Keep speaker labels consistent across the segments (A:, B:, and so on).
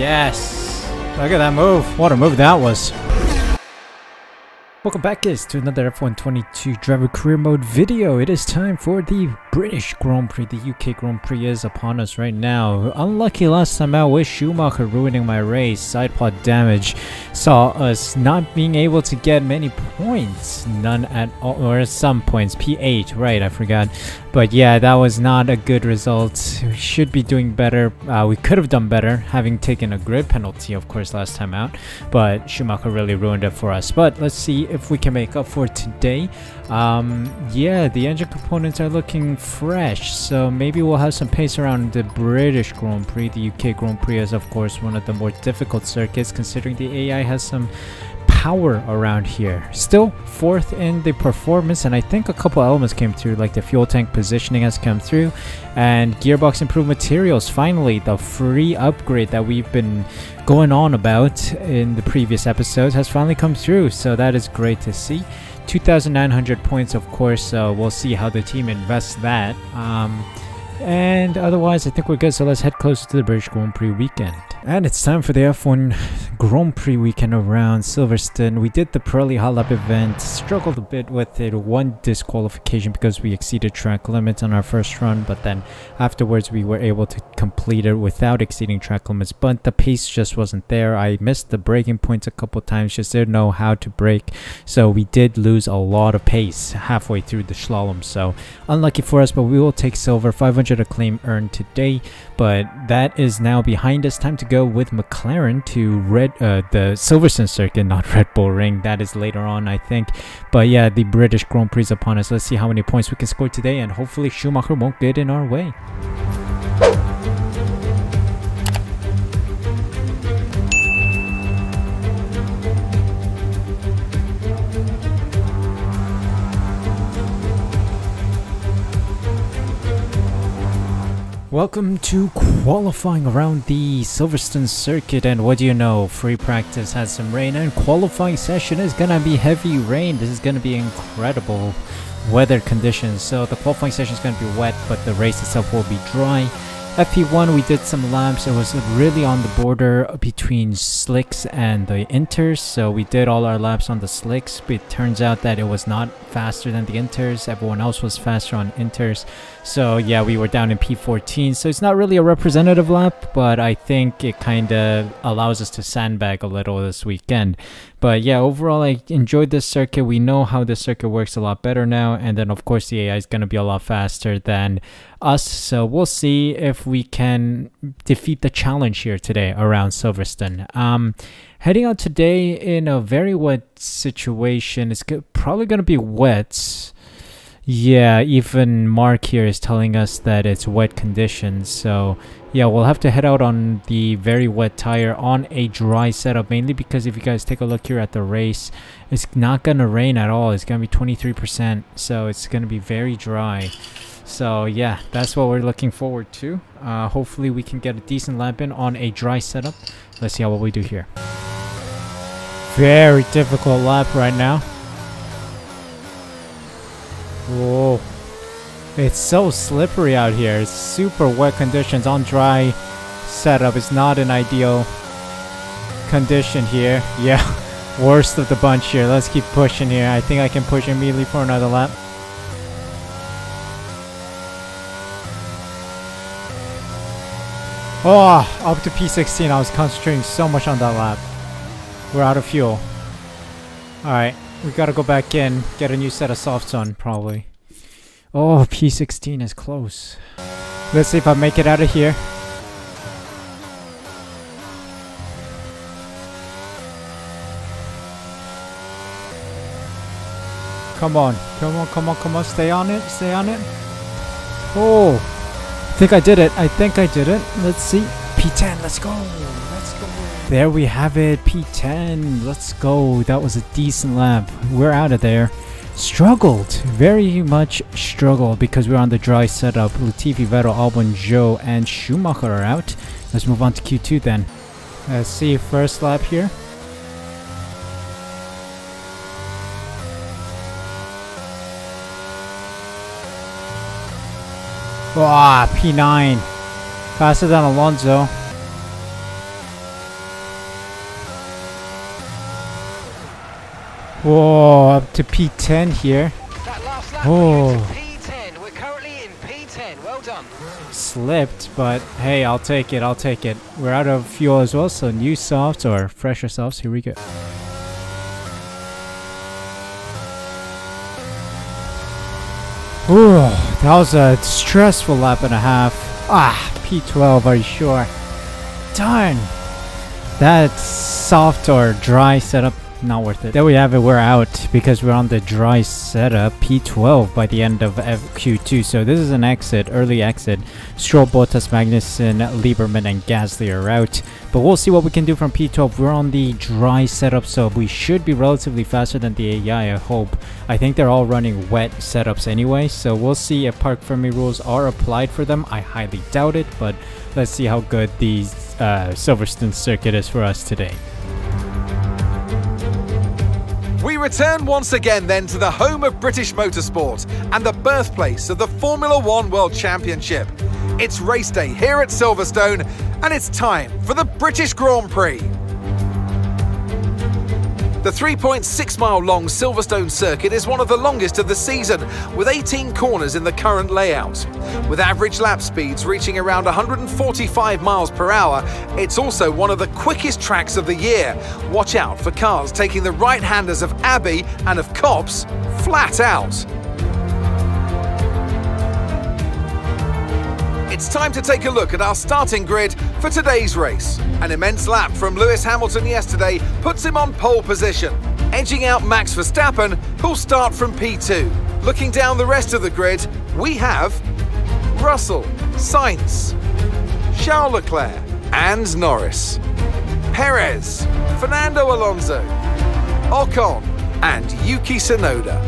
A: Yes! Look at that move. What a move that was. Welcome back guys to another F1 22 driver career mode video. It is time for the British Grand Prix. The UK Grand Prix is upon us right now. Unlucky last time out with Schumacher ruining my race. Side pod damage saw us not being able to get many points. None at all, or some points. P8, right, I forgot. But yeah, that was not a good result. We should be doing better. Uh, we could have done better having taken a grid penalty, of course, last time out. But Schumacher really ruined it for us. But let's see if we can make up for today. Um, yeah, the engine components are looking fresh. So maybe we'll have some pace around the British Grand Prix. The UK Grand Prix is, of course, one of the more difficult circuits considering the AI has some power around here. Still fourth in the performance, and I think a couple elements came through, like the fuel tank positioning has come through, and gearbox improved materials. Finally, the free upgrade that we've been going on about in the previous episodes has finally come through, so that is great to see. 2,900 points, of course, we'll see how the team invests that. Um, and otherwise, I think we're good, so let's head closer to the British Grand Prix weekend. And it's time for the F1 Grand Prix weekend around Silverstone. We did the Pirelli Hot Lap event, struggled a bit with it, one disqualification because we exceeded track limits on our first run, but then afterwards we were able to complete it without exceeding track limits, but the pace just wasn't there. I missed the braking points a couple times, just didn't know how to brake, so we did lose a lot of pace halfway through the slalom, so unlucky for us, but we will take silver, 500 acclaim earned today, but that is now behind us. Time to go with McLaren to Red, uh, the Silverstone circuit, not Red Bull Ring. That is later on, I think. But yeah, the British Grand Prix is upon us. Let's see how many points we can score today, and hopefully Schumacher won't get in our way. Welcome to qualifying around the Silverstone circuit and what do you know, free practice has some rain and qualifying session is gonna be heavy rain. This is gonna be incredible weather conditions. So the qualifying session is gonna be wet but the race itself will be dry. FP1 we did some laps, it was really on the border between slicks and the inters, so we did all our laps on the slicks, but it turns out that it was not faster than the inters, everyone else was faster on inters, so yeah we were down in P14, so it's not really a representative lap, but I think it kind of allows us to sandbag a little this weekend. But yeah, overall I enjoyed this circuit, we know how this circuit works a lot better now, and then of course the AI is going to be a lot faster than us, so we'll see if we can defeat the challenge here today around Silverstone. Um, heading out today in a very wet situation. It's probably going to be wet. Yeah, even Mark here is telling us that it's wet conditions. So yeah, we'll have to head out on the very wet tire on a dry setup. Mainly because if you guys take a look here at the race, it's not going to rain at all. It's going to be 23%. So it's going to be very dry. So yeah, that's what we're looking forward to. Uh, hopefully we can get a decent lap in on a dry setup. Let's see how what we do here. Very difficult lap right now. Whoa. It's so slippery out here. It's super wet conditions on dry setup. It's not an ideal condition here. Yeah, worst of the bunch here. Let's keep pushing here. I think I can push immediately for another lap. Oh, up to P16. I was concentrating so much on that lap. We're out of fuel. Alright, we gotta go back in, get a new set of softs on, probably. Oh, P16 is close. Let's see if I make it out of here. Come on, come on, come on, come on, stay on it, stay on it. Oh, think I did it. I think I did it. Let's see. P10, let's go. Let's go. There we have it. P10. Let's go. That was a decent lap. We're out of there. Struggled. Very much struggled because we're on the dry setup. Latifi, Vettel, Albon, Zhou, and Schumacher are out. Let's move on to Q2 then. Let's see. First lap here. Ah, P9. Faster than Alonso. Whoa, up to P10 here.
B: Oh. P10. Well done.
A: Slipped, but hey, I'll take it. I'll take it. We're out of fuel as well, so new softs or fresher softs. Here we go. Ooh that was a stressful lap and a half. Ah, P12, are you sure? Darn. That soft or dry setup not worth it. There we have it, we're out because we're on the dry setup, P12 by the end of Q2. So this is an exit, early exit. Stroll, Bottas, Magnussen, Lieberman, and Gasly are out. But we'll see what we can do from P12. We're on the dry setup, so we should be relatively faster than the AI, I hope. I think they're all running wet setups anyway, so we'll see if park friendly rules are applied for them. I highly doubt it, but let's see how good the uh, Silverstone circuit is for us today.
C: We return once again then to the home of British motorsport and the birthplace of the Formula One World Championship. It's race day here at Silverstone and it's time for the British Grand Prix. The 3.6 mile long Silverstone circuit is one of the longest of the season, with 18 corners in the current layout. With average lap speeds reaching around 145 miles per hour, it's also one of the quickest tracks of the year. Watch out for cars taking the right-handers of Abbey and of Copse flat out. It's time to take a look at our starting grid for today's race. An immense lap from Lewis Hamilton yesterday puts him on pole position, edging out Max Verstappen, who'll start from P2. Looking down the rest of the grid, we have Russell, Sainz, Charles Leclerc, and Norris, Perez, Fernando Alonso, Ocon, and Yuki Tsunoda,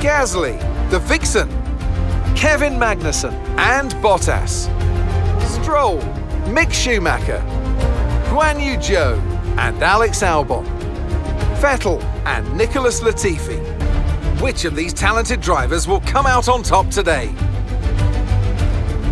C: Gasly, the Vixen, Kevin Magnussen and Bottas, Stroll, Mick Schumacher, Guan Yu Zhou and Alex Albon, Vettel and Nicholas Latifi. Which of these talented drivers will come out on top today?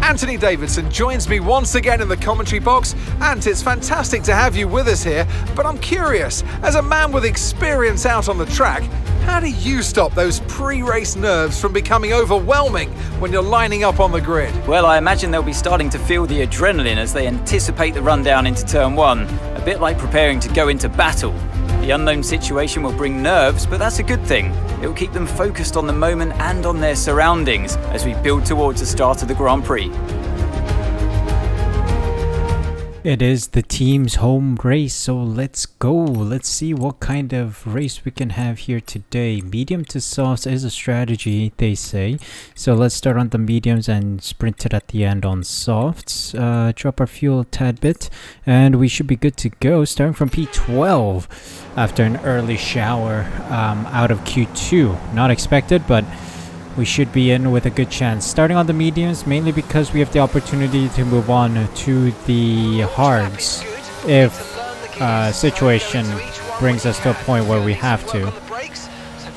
C: Anthony Davidson joins me once again in the commentary box, and it's fantastic to have you with us here. But I'm curious, as a man with experience out on the track, how do you stop those pre race nerves from becoming overwhelming when you're lining up on the grid?
D: Well, I imagine they'll be starting to feel the adrenaline as they anticipate the rundown into turn one, a bit like preparing to go into battle. The unknown situation will bring nerves, but that's a good thing. It will keep them focused on the moment and on their surroundings as we build towards the start of the Grand Prix.
A: It is the team's home race, so let's go. Let's see what kind of race we can have here today. Medium to soft is a strategy, they say. So let's start on the mediums and sprint it at the end on softs. Uh, drop our fuel a tad bit, and we should be good to go. Starting from P12 after an early shower um, out of Q2. Not expected, but we should be in with a good chance. Starting on the mediums, mainly because we have the opportunity to move on to the hards if uh, situation brings us to a point where we have to.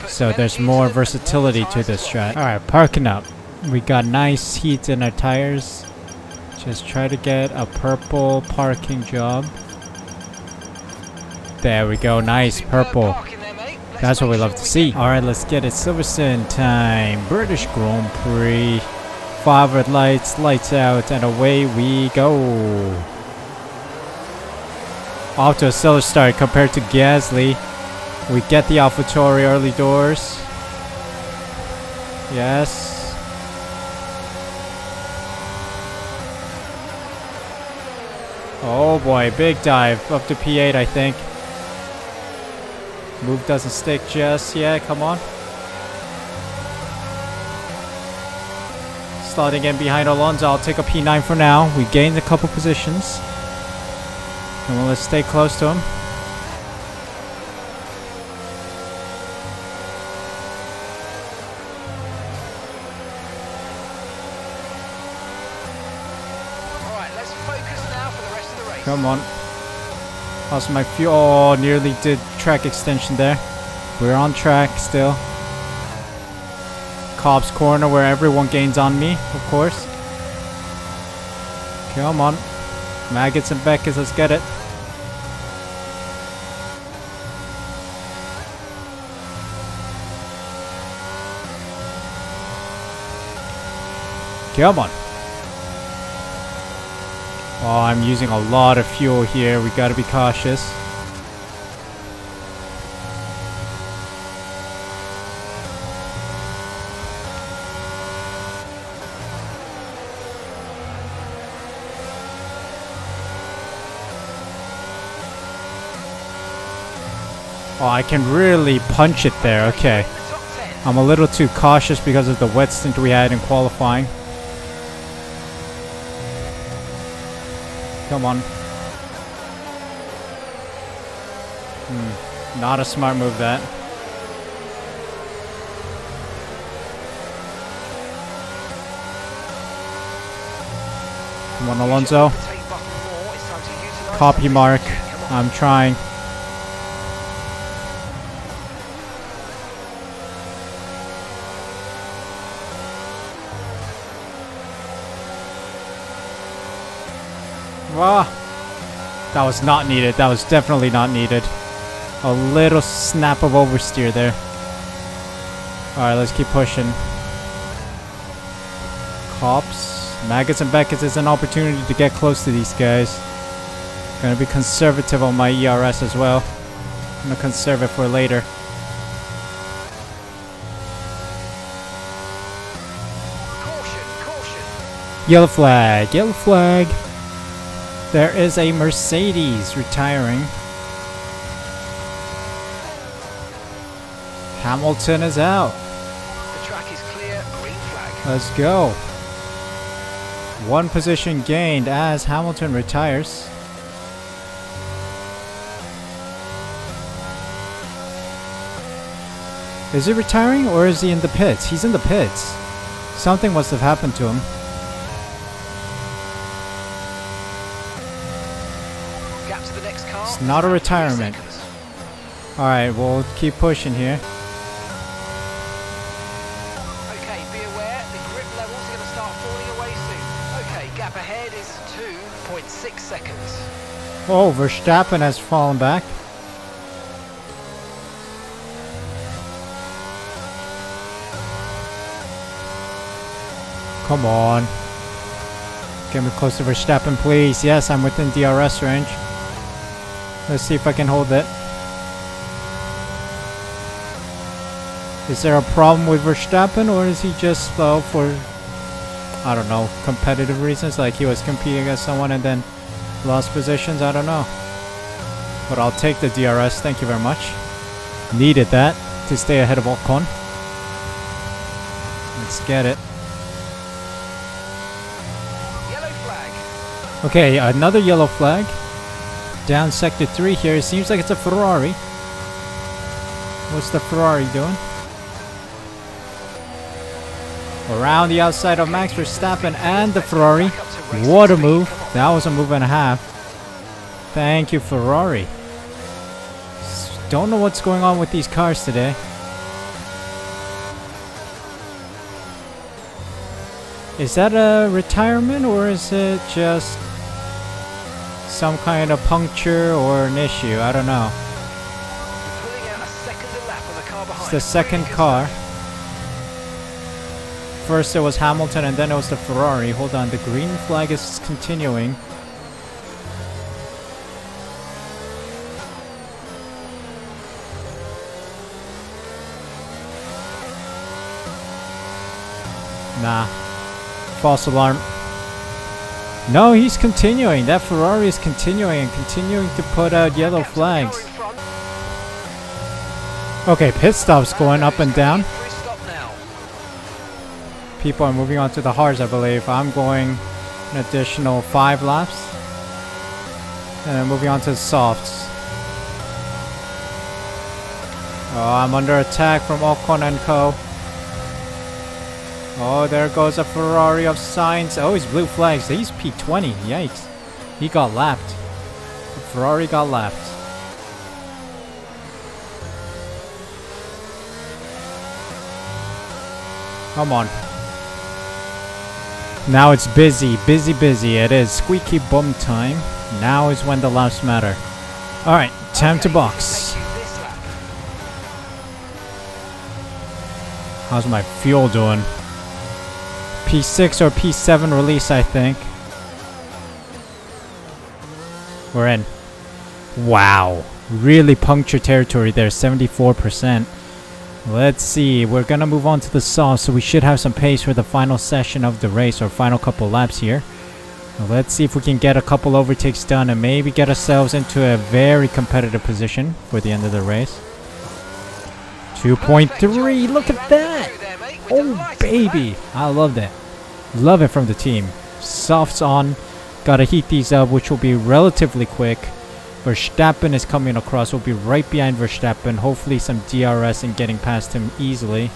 A: So there's more versatility to this strat. Alright, parking up. We got nice heat in our tires. Just try to get a purple parking job. There we go, nice purple. That's what we love to see. Alright, let's get it. Silverstone time. British Grand Prix. Five red lights, lights out, and away we go. Off to a stellar start compared to Gasly. We get the AlphaTauri early doors. Yes. Oh boy, big dive. Up to P8, I think. Move doesn't stick just yet. Come on. Starting in behind Alonso. I'll take a P9 for now. We gained a couple positions. And let's stay close to him. Come on. Lost my fuel. Oh, nearly did track extension there. We're on track still. Copse Corner where everyone gains on me, of course. Come on. Maggotts and Becketts, let's get it. Come on. Oh, I'm using a lot of fuel here. We gotta be cautious. Oh, I can really punch it there. Okay. I'm a little too cautious because of the wet stint we had in qualifying. Come on. Hmm. Not a smart move that. Come on, Alonso. Copy mark. I'm trying. Ah, that was not needed. That was definitely not needed. A little snap of oversteer there. Alright, let's keep pushing. Copse. Maggotts and Becketts is an opportunity to get close to these guys. Gonna be conservative on my ERS as well. I'm gonna conserve it for later.
B: Caution, caution.
A: Yellow flag, yellow flag. There is a Mercedes retiring. Hamilton is out.
B: The track is clear. Green flag.
A: Let's go. One position gained as Hamilton retires. Is he retiring or is he in the pits? He's in the pits. Something must have happened to him.
B: Gap to the next car.
A: It's not a retirement. Alright, we'll keep pushing here.
B: Okay, be aware. The grip levels are going to start falling away soon. Okay, gap ahead is 2.6 seconds.
A: Oh, Verstappen has fallen back. Come on. Get me close to Verstappen, please. Yes, I'm within DRS range. Let's see if I can hold it. Is there a problem with Verstappen, or is he just slow for, I don't know, competitive reasons? Like he was competing against someone and then lost positions? I don't know. But I'll take the DRS, thank you very much. Needed that to stay ahead of Ocon. Let's get it.
B: Yellow flag.
A: Okay, another yellow flag. Down sector 3 here. It seems like it's a Ferrari. What's the Ferrari doing? Around the outside of Max Verstappen and the Ferrari. What a move. That was a move and a half. Thank you, Ferrari. Don't know what's going on with these cars today. Is that a retirement or is it just some kind of puncture or an issue? I don't know.
B: Pulling out a second a lap on the car behind.
A: It's the second car. First it was Hamilton and then it was the Ferrari. Hold on, the green flag is continuing. Nah. False alarm. No, he's continuing. That Ferrari is continuing and continuing to put out yellow flags. Okay, pit stops going up and down. People are moving on to the hards, I believe. I'm going an additional five laps. And then moving on to the softs. Oh, I'm under attack from Ocon and Co. Oh, there goes a Ferrari of Sainz. Oh, he's blue flags. He's P20. Yikes. He got lapped. The Ferrari got lapped. Come on. Now it's busy, busy, busy. It is squeaky bum time. Now is when the laps matter. Alright, time to box. How's my fuel doing? P6 or P7 release, I think. We're in. Wow. Really puncture territory there, 74%. Let's see, we're gonna move on to the saw, so we should have some pace for the final session of the race, or final couple laps here. Let's see if we can get a couple overtakes done and maybe get ourselves into a very competitive position for the end of the race. 2.3, look at that! Oh baby, I love that. Love it from the team. Softs on, gotta heat these up which will be relatively quick. Verstappen is coming across. We'll be right behind Verstappen. Hopefully some DRS and getting past him easily.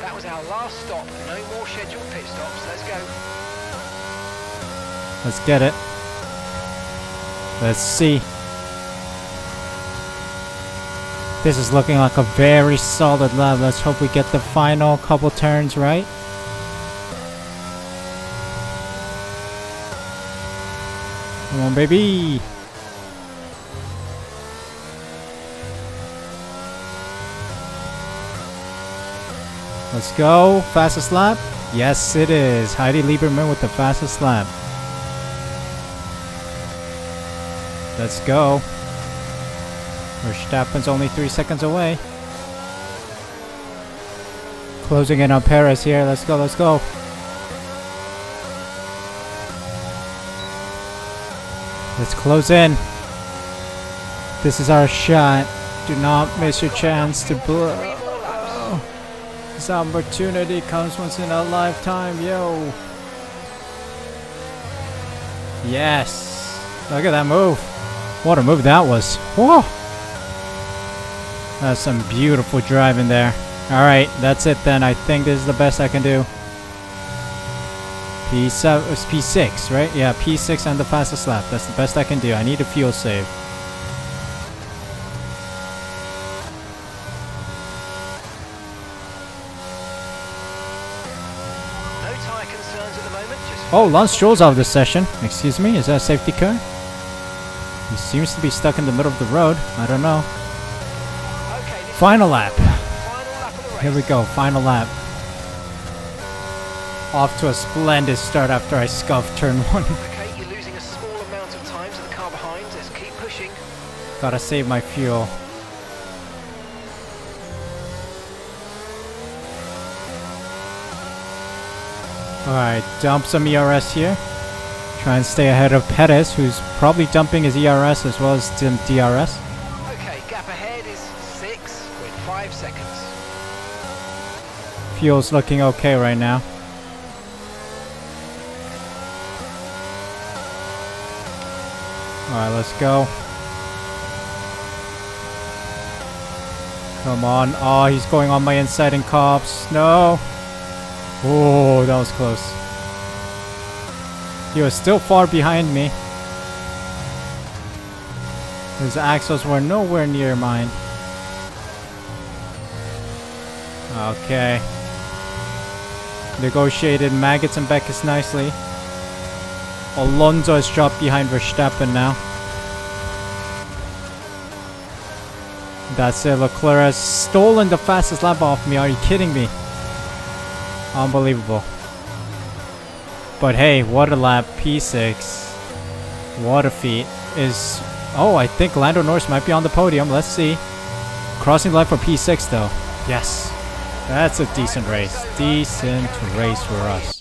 B: That was our last stop. No more scheduled pit stops. Let's go.
A: Let's get it. Let's see. This is looking like a very solid lap. Let's hope we get the final couple turns right. Come on, baby. Let's go. Fastest lap? Yes, it is. Heidi Lieberman with the fastest lap. Let's go. Verstappen's only three seconds away. Closing in on Perez here. Let's go, let's go. Let's close in. This is our shot. Do not miss your chance to blow. This opportunity comes once in a lifetime, yo. Yes. Look at that move. What a move that was. Whoa. That's some beautiful driving there. Alright, that's it then. I think this is the best I can do. P7, it's P6, right? Yeah, P6 and the fastest lap. That's the best I can do. I need a fuel save.
B: No tyre concerns at the moment. Just
A: Oh, Lance Stroll's out of this session. Excuse me, is that a safety car? He seems to be stuck in the middle of the road. I don't know.
B: okay.
A: Final lap.
B: final lap of the race.
A: Here we go, final lap. Off to a splendid start after I scuffed turn one.
B: Okay, you're losing a small amount of time to the car behind. Let's keep pushing.
A: Gotta save my fuel. Alright, dump some ERS here. Try and stay ahead of Perez, who's probably dumping his ERS as well as some DRS.
B: Okay, gap ahead is 6.5 seconds.
A: Fuel's looking okay right now. Alright, let's go. Come on. Oh, he's going on my inside and Copse. No. Oh, that was close. He was still far behind me. His axles were nowhere near mine. Okay. Negotiated Maggotts and Becketts nicely. Alonso is dropped behind Verstappen now. That's it. Leclerc has stolen the fastest lap off me. Are you kidding me? Unbelievable. But hey, what a lap. P6. What a feat. Is... Oh, I think Lando Norris might be on the podium. Let's see. Crossing the line for P6 though. Yes. That's a decent race. Decent race for us.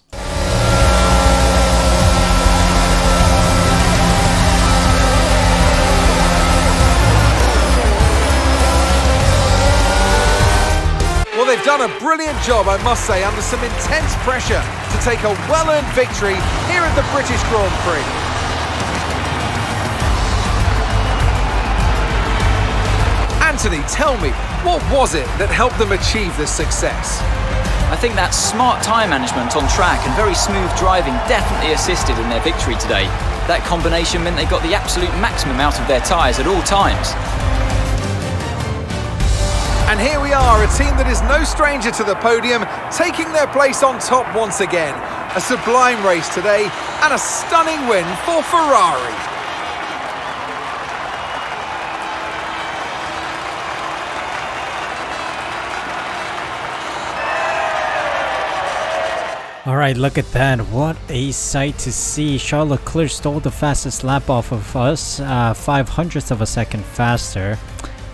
C: A brilliant job, I must say, under some intense pressure to take a well-earned victory here at the British Grand Prix. Anthony, tell me, what was it that helped them achieve this success?
D: I think that smart tyre management on track and very smooth driving definitely assisted in their victory today. That combination meant they got the absolute maximum out of their tyres at all times.
C: And here we are, a team that is no stranger to the podium, taking their place on top once again. A sublime race today, and a stunning win for Ferrari.
A: Alright, look at that. What a sight to see. Charles Leclerc stole the fastest lap off of us, uh, 5 hundredths of a second faster.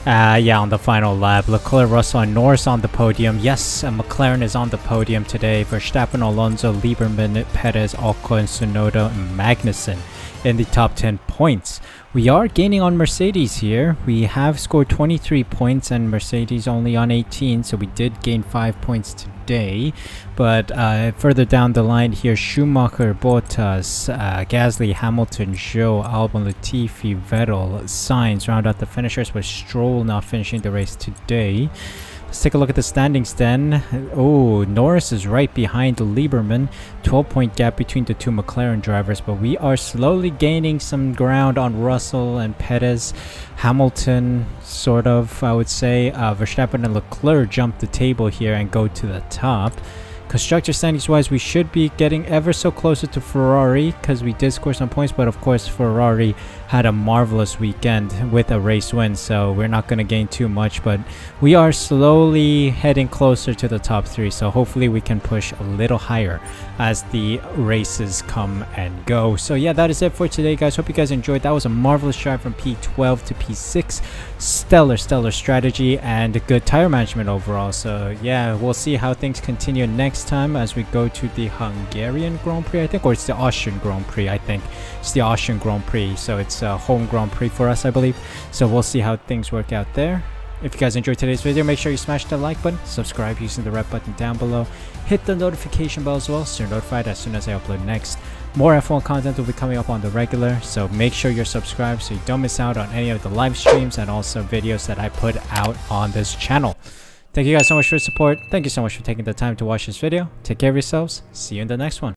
A: Uh, yeah, on the final lap. Leclerc, Russell, and Norris on the podium. Yes, uh, McLaren is on the podium today. Verstappen, Alonso, Lieberman, Perez, Ocon, Tsunoda, and Magnussen in the top 10 points. We are gaining on Mercedes here. We have scored 23 points and Mercedes only on 18, so we did gain 5 points today. But uh, further down the line here, Schumacher, Bottas, uh, Gasly, Hamilton, Zhou, Albon, Latifi, Vettel, Sainz round out the finishers with Stroll not finishing the race today. Let's take a look at the standings then. Oh, Norris is right behind Lieberman. 12 point gap between the two McLaren drivers, but we are slowly gaining some ground on Russell and Perez. Hamilton, sort of, I would say. Uh, Verstappen and Leclerc jump the table here and go to the top. Constructor standings wise, we should be getting ever so closer to Ferrari because we did score some points, but of course, Ferrari had a marvelous weekend with a race win, so we're not going to gain too much, but we are slowly heading closer to the top three, so hopefully we can push a little higher as the races come and go. So yeah, that is it for today, guys. Hope you guys enjoyed. That was a marvelous drive from P12 to P6. Stellar, stellar strategy and good tire management overall. So yeah, we'll see how things continue next time as we go to the Hungarian Grand Prix, I think, or it's the Austrian Grand Prix, I think. It's the Austrian Grand Prix, so it's a home Grand Prix for us, I believe. So we'll see how things work out there. If you guys enjoyed today's video, make sure you smash that like button, subscribe using the red button down below, hit the notification bell as well so you're notified as soon as I upload next. More F1 content will be coming up on the regular, so make sure you're subscribed so you don't miss out on any of the live streams and also videos that I put out on this channel. Thank you guys so much for your support. Thank you so much for taking the time to watch this video. Take care of yourselves. See you in the next one.